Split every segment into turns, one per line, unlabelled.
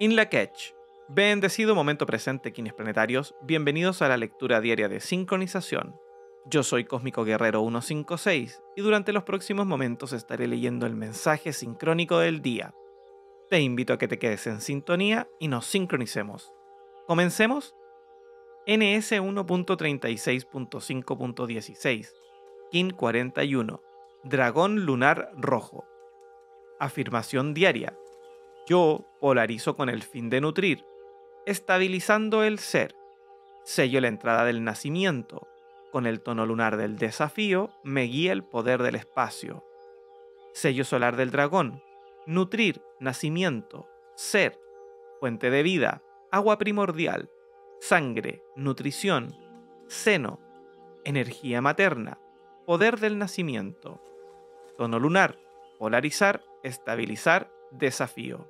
In la Catch. Bendecido momento presente, quienes planetarios. Bienvenidos a la lectura diaria de sincronización. Yo soy Cósmico Guerrero 156 y durante los próximos momentos estaré leyendo el mensaje sincrónico del día. Te invito a que te quedes en sintonía y nos sincronicemos. Comencemos. NS 1.36.5.16 KIN 41 Dragón Lunar Rojo Afirmación diaria. Yo polarizo con el fin de nutrir, estabilizando el ser. Sello la entrada del nacimiento. Con el tono lunar del desafío me guía el poder del espacio. Sello solar del dragón. Nutrir, nacimiento, ser, fuente de vida, agua primordial, sangre, nutrición, seno, energía materna, poder del nacimiento. Tono lunar, polarizar, estabilizar, desafío.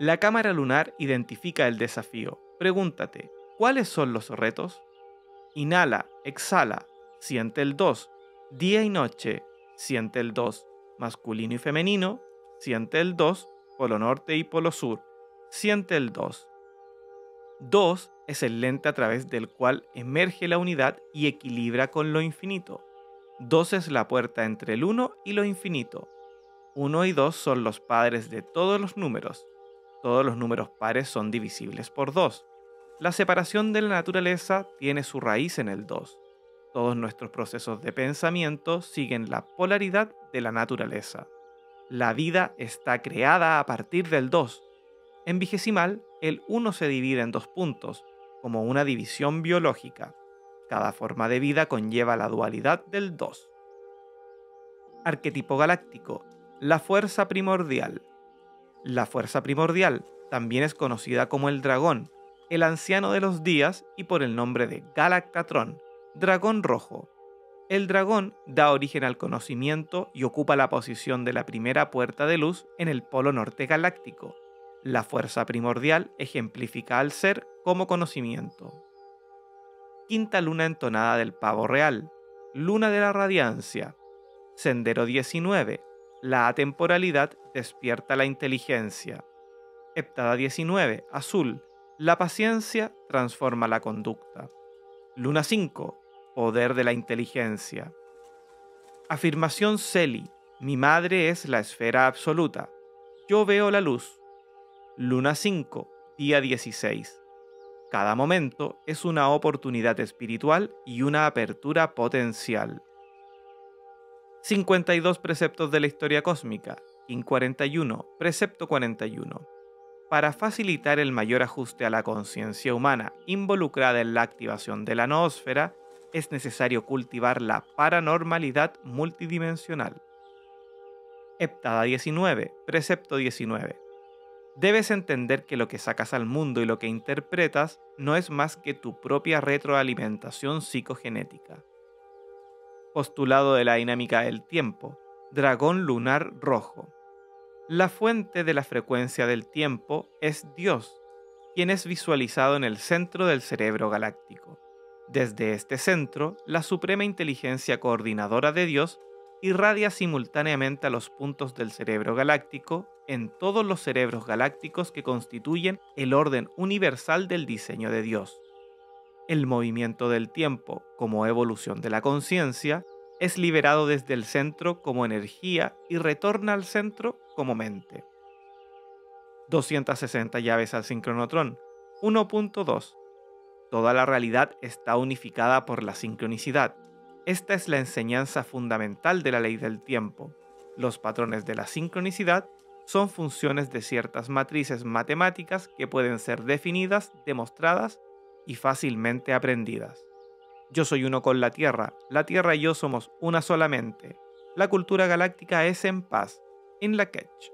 La cámara lunar identifica el desafío. Pregúntate, ¿cuáles son los retos? Inhala, exhala, siente el 2. Día y noche, siente el 2. Masculino y femenino, siente el 2. Polo norte y polo sur, siente el 2. 2 es el lente a través del cual emerge la unidad y equilibra con lo infinito. 2 es la puerta entre el 1 y lo infinito. 1 y 2 son los padres de todos los números. Todos los números pares son divisibles por 2. La separación de la naturaleza tiene su raíz en el 2. Todos nuestros procesos de pensamiento siguen la polaridad de la naturaleza. La vida está creada a partir del 2. En vigesimal, el 1 se divide en dos puntos, como una división biológica. Cada forma de vida conlleva la dualidad del 2. Arquetipo galáctico. La fuerza primordial. La fuerza primordial también es conocida como el dragón, el anciano de los días y por el nombre de Galactatron, dragón rojo. El dragón da origen al conocimiento y ocupa la posición de la primera puerta de luz en el polo norte galáctico. La fuerza primordial ejemplifica al ser como conocimiento. Quinta luna entonada del pavo real. Luna de la radiancia. Sendero 19. La atemporalidad despierta la inteligencia. Heptada 19, azul. La paciencia transforma la conducta. Luna 5, poder de la inteligencia. Afirmación Celi. Mi madre es la esfera absoluta. Yo veo la luz. Luna 5, día 16. Cada momento es una oportunidad espiritual y una apertura potencial. 52 preceptos de la historia cósmica, IN 41, precepto 41. Para facilitar el mayor ajuste a la conciencia humana involucrada en la activación de la noósfera, es necesario cultivar la paranormalidad multidimensional. Heptada 19, precepto 19. Debes entender que lo que sacas al mundo y lo que interpretas no es más que tu propia retroalimentación psicogenética postulado de la dinámica del tiempo, dragón lunar rojo. La fuente de la frecuencia del tiempo es Dios, quien es visualizado en el centro del cerebro galáctico. Desde este centro, la suprema inteligencia coordinadora de Dios irradia simultáneamente a los puntos del cerebro galáctico en todos los cerebros galácticos que constituyen el orden universal del diseño de Dios el movimiento del tiempo como evolución de la conciencia es liberado desde el centro como energía y retorna al centro como mente. 260 llaves al sincronotrón. 1.2. Toda la realidad está unificada por la sincronicidad. Esta es la enseñanza fundamental de la ley del tiempo. Los patrones de la sincronicidad son funciones de ciertas matrices matemáticas que pueden ser definidas, demostradas y fácilmente aprendidas. Yo soy uno con la Tierra, la Tierra y yo somos una solamente. La cultura galáctica es en paz, en la Ketch.